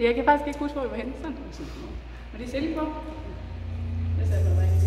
Jeg kan faktisk ikke huske, hvor vi var henne. Sådan. Var det Silkeborg? Jeg sagde mig rigtig.